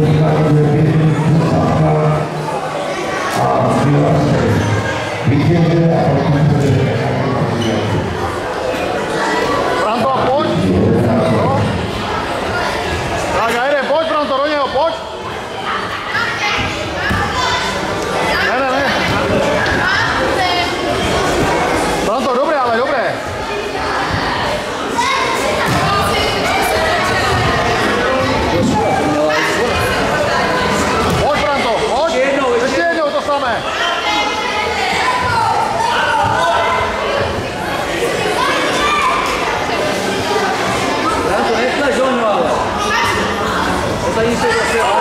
Franto, 一四六。好。